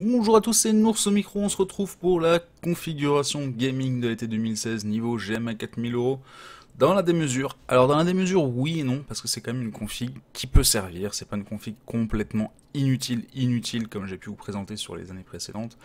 Bonjour à tous, c'est Nours au micro, on se retrouve pour la configuration gaming de l'été 2016 niveau GMA 4000 euros dans la démesure. Alors dans la démesure, oui et non, parce que c'est quand même une config qui peut servir, c'est pas une config complètement inutile, inutile comme j'ai pu vous présenter sur les années précédentes.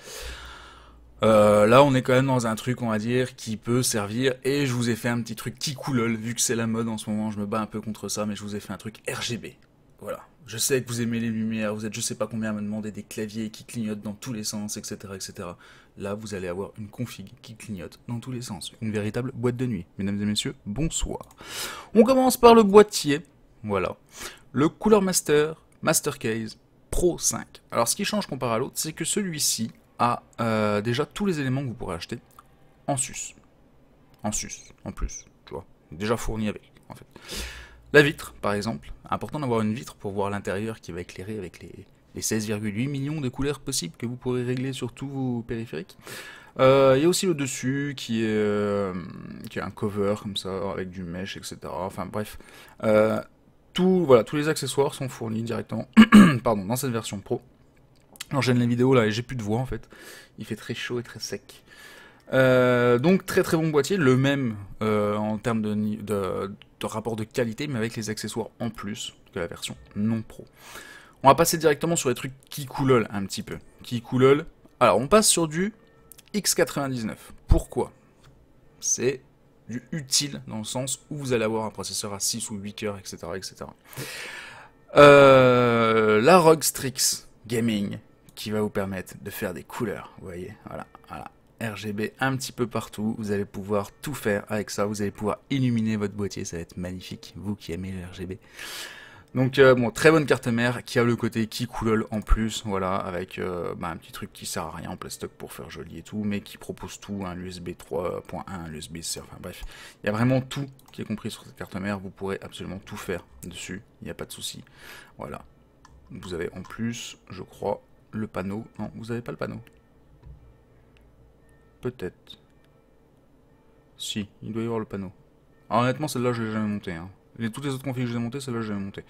Euh, là, on est quand même dans un truc, on va dire, qui peut servir, et je vous ai fait un petit truc qui coulole, vu que c'est la mode en ce moment, je me bats un peu contre ça, mais je vous ai fait un truc RGB. Voilà. Je sais que vous aimez les lumières, vous êtes je sais pas combien à me demander des claviers qui clignotent dans tous les sens, etc., etc. Là, vous allez avoir une config qui clignote dans tous les sens. Une véritable boîte de nuit. Mesdames et messieurs, bonsoir. On commence par le boîtier. Voilà. Le Cooler Master Master Case Pro 5. Alors, ce qui change comparé à l'autre, c'est que celui-ci a euh, déjà tous les éléments que vous pourrez acheter en sus. En sus, en plus, tu vois. Déjà fourni avec, en fait. La vitre, par exemple. Important d'avoir une vitre pour voir l'intérieur qui va éclairer avec les, 16,8 millions de couleurs possibles que vous pourrez régler sur tous vos périphériques. Euh, il y a aussi le dessus qui est, euh, qui un cover comme ça avec du mesh, etc. Enfin bref, euh, tout, voilà, tous les accessoires sont fournis directement pardon, dans cette version pro. J'enchaîne les vidéos là et j'ai plus de voix en fait. Il fait très chaud et très sec. Donc très très bon boîtier, le même en termes de, rapport de qualité, mais avec les accessoires en plus que la version non pro. On va passer directement sur les trucs qui coulolent un petit peu. Qui. Alors, on passe sur du X99. Pourquoi? C'est du utile dans le sens où vous allez avoir un processeur à 6 ou 8 cœurs, etc. etc. Euh, la ROG Strix Gaming qui va vous permettre de faire des couleurs. Vous voyez, voilà, voilà. RGB un petit peu partout. Vous allez pouvoir tout faire avec ça. Vous allez pouvoir illuminer votre boîtier. Ça va être magnifique, vous qui aimez le RGB. Donc euh, bon, très bonne carte mère qui a le côté qui coulole en plus, voilà, avec euh, bah, un petit truc qui sert à rien en plastique pour faire joli et tout, mais qui propose tout, un USB 3.1, un USB C, enfin bref, il y a vraiment tout qui est compris sur cette carte mère, vous pourrez absolument tout faire dessus, il n'y a pas de souci, voilà. Vous avez en plus, je crois, le panneau, non, vous n'avez pas le panneau, Peut-être. Si, il doit y avoir le panneau. honnêtement, celle-là, je l'ai jamais montée. Hein. Les, toutes les autres configs que j'ai montées, celle-là, je l'ai montée.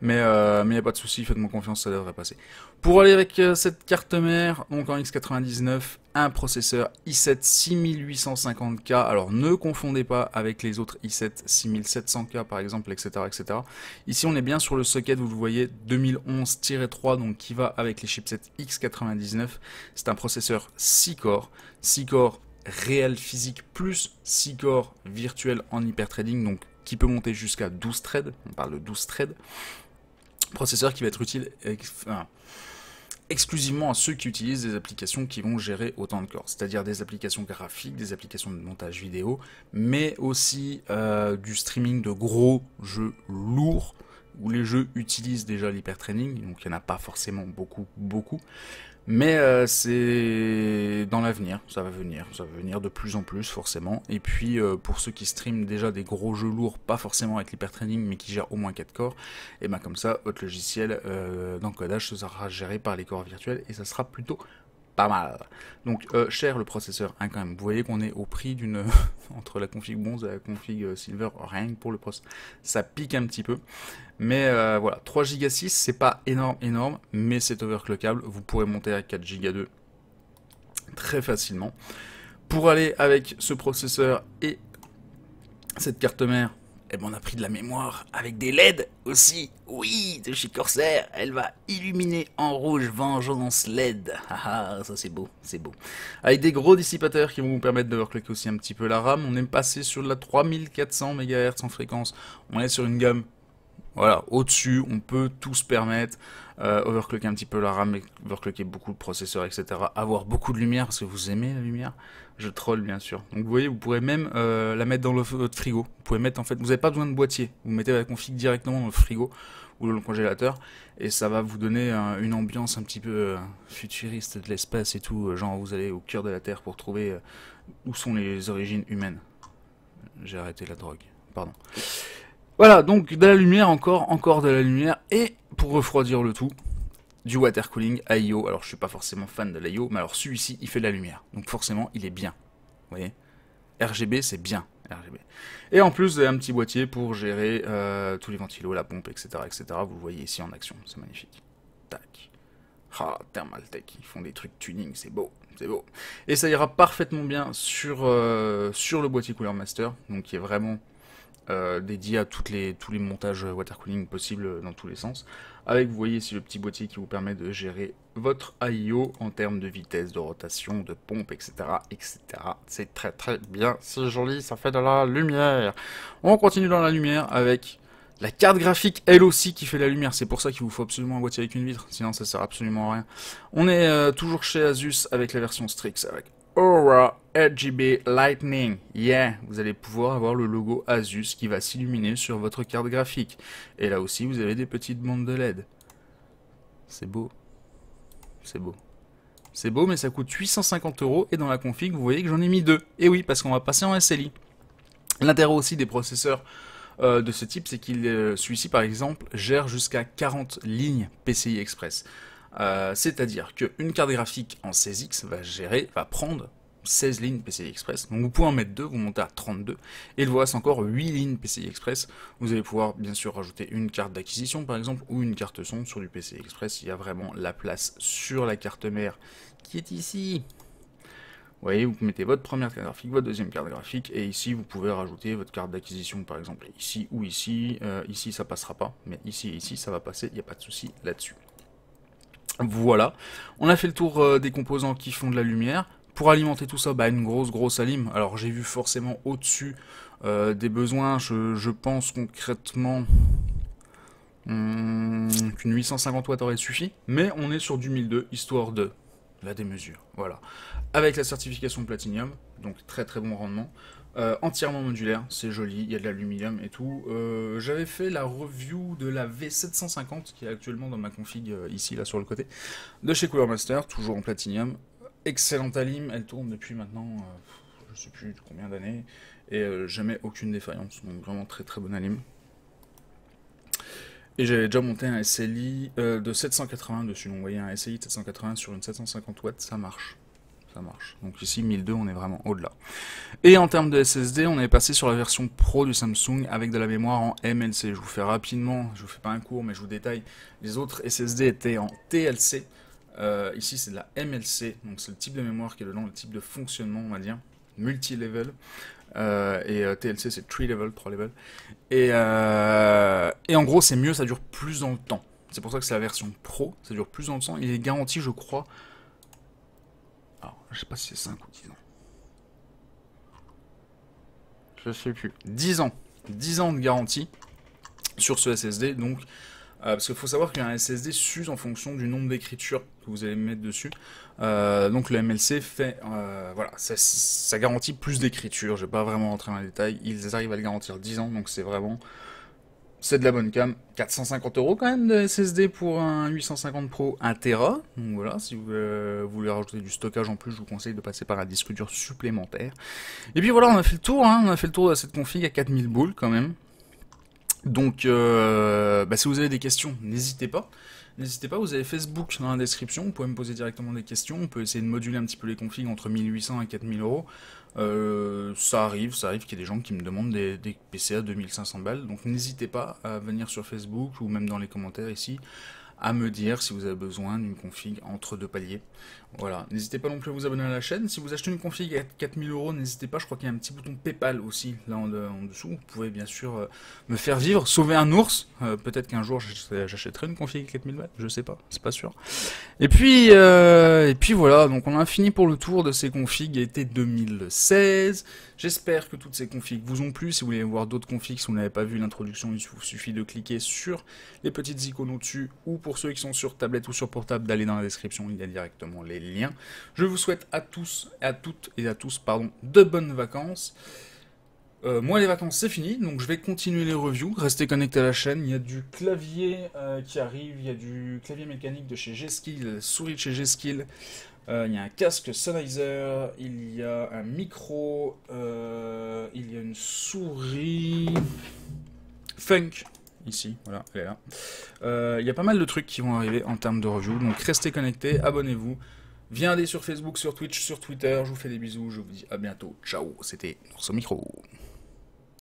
Mais euh, il n'y a pas de souci, faites-moi confiance, ça devrait passer. Pour aller avec euh, cette carte mère, donc en X99, un processeur i7 6850K. Alors ne confondez pas avec les autres i7 6700K par exemple, etc., etc. Ici, on est bien sur le socket, vous le voyez, 2011-3, donc qui va avec les chipsets X99. C'est un processeur 6 corps, 6 corps réel physique plus 6 corps virtuel en hypertrading, donc qui peut monter jusqu'à 12 threads, on parle de 12 threads, processeur qui va être utile exclusivement à ceux qui utilisent des applications qui vont gérer autant de corps, c'est-à-dire des applications graphiques, des applications de montage vidéo, mais aussi euh, du streaming de gros jeux lourds, où les jeux utilisent déjà l'hypertraining, donc il n'y en a pas forcément beaucoup, beaucoup, mais euh, c'est dans l'avenir, ça va venir, ça va venir de plus en plus forcément. Et puis euh, pour ceux qui streament déjà des gros jeux lourds, pas forcément avec l'hypertraining, mais qui gèrent au moins 4 corps, et ben comme ça, votre logiciel euh, d'encodage sera géré par les corps virtuels et ça sera plutôt pas mal. Donc euh, cher le processeur quand même. Vous voyez qu'on est au prix d'une entre la config bronze et la config euh, silver rien que pour le processeur. Ça pique un petit peu. Mais euh, voilà, 3 Go 6, c'est pas énorme énorme, mais c'est overclockable. Vous pourrez monter à 4 Go 2 très facilement. Pour aller avec ce processeur et cette carte mère, eh ben on a pris de la mémoire avec des LED aussi. Oui, de chez Corsair, elle va illuminer en rouge Vengeance LED. Ah, ah ça c'est beau, c'est beau. Avec des gros dissipateurs qui vont vous permettre de overclocker aussi un petit peu la RAM. On est passé sur la 3400 MHz en fréquence. On est sur une gamme, voilà, au-dessus, on peut tout se permettre. Euh, overclocker un petit peu la RAM, overclocker beaucoup le processeur, etc. Avoir beaucoup de lumière, parce que vous aimez la lumière. Je troll bien sûr. Donc vous voyez, vous pourrez même euh, la mettre dans votre frigo. Vous pouvez mettre en fait, vous n'avez pas besoin de boîtier. Vous mettez la config directement dans le frigo ou le congélateur et ça va vous donner une ambiance un petit peu euh, futuriste de l'espace et tout. Genre vous allez au cœur de la Terre pour trouver où sont les origines humaines. J'ai arrêté la drogue. Pardon. Voilà, donc de la lumière encore, encore de la lumière et pour refroidir le tout, du water cooling IO. Alors je suis pas forcément fan de l'IO, mais alors celui-ci il fait de la lumière. Donc forcément il est bien. Vous voyez? RGB c'est bien. RGB. Et en plus un petit boîtier pour gérer euh, tous les ventilos, la pompe, etc., etc. Vous le voyez ici en action, c'est magnifique. Tac. Ah, Thermaltech, ils font des trucs tuning, c'est beau, c'est beau. Et ça ira parfaitement bien sur, euh, sur le boîtier Cooler Master, donc qui est vraiment euh, dédié à toutes les, tous les montages water cooling possibles dans tous les sens. Avec, vous voyez ici le petit boîtier qui vous permet de gérer votre IO en termes de vitesse, de rotation, de pompe, etc. etc. C'est très très bien, c'est joli, ça fait de la lumière. On continue dans la lumière avec la carte graphique, elle aussi, qui fait la lumière. C'est pour ça qu'il vous faut absolument un boîtier avec une vitre. Sinon, ça sert absolument à rien. On est euh, toujours chez Asus avec la version Strix, avec Aura RGB Lightning. Yeah, vous allez pouvoir avoir le logo Asus qui va s'illuminer sur votre carte graphique. Et là aussi, vous avez des petites bandes de LED. C'est beau. C'est beau. C'est beau, mais ça coûte 850 euros. Et dans la config, vous voyez que j'en ai mis deux. Et oui, parce qu'on va passer en SLI. L'intérêt aussi des processeurs euh, de ce type, c'est qu'il, euh, celui-ci par exemple, gère jusqu'à 40 lignes PCI Express. Euh, c'est-à-dire qu'une carte graphique en 16X va gérer, va prendre 16 lignes PCI Express. Donc vous pouvez en mettre deux, vous montez à 32. Et il vous encore 8 lignes PCI Express. Vous allez pouvoir bien sûr rajouter une carte d'acquisition par exemple ou une carte son sur du PCI Express. Il y a vraiment la place sur la carte mère qui est ici. Vous voyez, vous mettez votre première carte graphique, votre deuxième carte graphique, et ici vous pouvez rajouter votre carte d'acquisition par exemple ici ou ici. Euh, ici ça passera pas, mais ici et ici ça va passer, il n'y a pas de souci là-dessus. Voilà, on a fait le tour euh, des composants qui font de la lumière. Pour alimenter tout ça, bah, une grosse grosse alim. Alors j'ai vu forcément au-dessus euh, des besoins, je, pense concrètement hmm, qu'une 850 watts aurait suffi, mais on est sur du 1002, histoire de la démesure, voilà. Avec la certification Platinum, donc très très bon rendement. Euh, entièrement modulaire, c'est joli, il y a de l'aluminium et tout. Euh, j'avais fait la review de la V750 qui est actuellement dans ma config ici, là sur le côté, de chez Cooler Master, toujours en platinium. Excellente alim, elle tourne depuis maintenant, je sais plus combien d'années, et jamais aucune défaillance, donc vraiment très très bonne alim. Et j'avais déjà monté un SLI de 780 dessus, donc vous voyez un SLI de 780 sur une 750 watts, ça marche ça marche. Donc ici, 1002, on est vraiment au-delà. Et en termes de SSD, on est passé sur la version Pro du Samsung avec de la mémoire en MLC. Je vous fais rapidement, je vous fais pas un cours, mais je vous détaille. Les autres SSD étaient en TLC. Euh, ici, c'est de la MLC, donc c'est le type de mémoire qui est dedans, le type de fonctionnement, on va dire, multi-level. Euh, et euh, TLC, c'est 3 level, 3 level. Et, et en gros, c'est mieux, ça dure plus dans le temps. C'est pour ça que c'est la version Pro, ça dure plus dans le temps. Il est garanti, je crois, je sais pas si c'est 5 ou 10 ans. Je sais plus. 10 ans. 10 ans de garantie sur ce SSD. Donc, parce qu'il faut savoir qu'un SSD s'use en fonction du nombre d'écritures que vous allez mettre dessus. Euh, donc le MLC fait, euh, voilà, ça, garantit plus d'écriture. Je vais pas vraiment rentrer dans les détails. Ils arrivent à le garantir 10 ans, donc c'est vraiment c'est de la bonne cam. 450 euros quand même de SSD pour un 850 Pro 1 Tera. Donc voilà, si vous, euh, voulez rajouter du stockage en plus, je vous conseille de passer par un disque dur supplémentaire. Et puis voilà, on a fait le tour. Hein. on a fait le tour de cette config à 4000 boules quand même. Donc, euh, bah, si vous avez des questions, n'hésitez pas. N'hésitez pas, vous avez Facebook dans la description, vous pouvez me poser directement des questions, on peut essayer de moduler un petit peu les configs entre 1800 et 4000 euros. Euh, ça arrive, ça arrive qu'il y ait des gens qui me demandent des, des PC à 2500 balles, donc n'hésitez pas à venir sur Facebook ou même dans les commentaires ici à me dire si vous avez besoin d'une config entre deux paliers. Voilà, n'hésitez pas non plus à vous abonner à la chaîne. Si vous achetez une config à 4000 euros, n'hésitez pas, je crois qu'il y a un petit bouton PayPal aussi, là en, dessous. Vous pouvez bien sûr euh, me faire vivre, sauver un ours. Euh, peut-être qu'un jour j'achèterai une config à 4000 balles, je sais pas, c'est pas sûr. Et puis, euh, et puis voilà, donc on a fini pour le tour de ces configs été 2016. J'espère que toutes ces configs vous ont plu. Si vous voulez voir d'autres configs, si vous n'avez pas vu l'introduction, il vous suffit de cliquer sur les petites icônes au-dessus. Ou pour ceux qui sont sur tablette ou sur portable, d'aller dans la description, il y a directement les liens. Je vous souhaite à tous, à toutes et à tous, pardon, de bonnes vacances. Euh, moi, les vacances, c'est fini, donc je vais continuer les reviews. Restez connectés à la chaîne. Il y a du clavier euh, qui arrive, il y a du clavier mécanique de chez G-Skill, souris de chez G-Skill. Euh, il y a un casque Sennheiser, il y a un micro, il y a une souris funk ici, voilà, elle est là. Euh, il y a pas mal de trucs qui vont arriver en termes de review, donc restez connectés, abonnez-vous. Viendez sur Facebook, sur Twitch, sur Twitter, je vous fais des bisous, je vous dis à bientôt, ciao, c'était Ours Micro.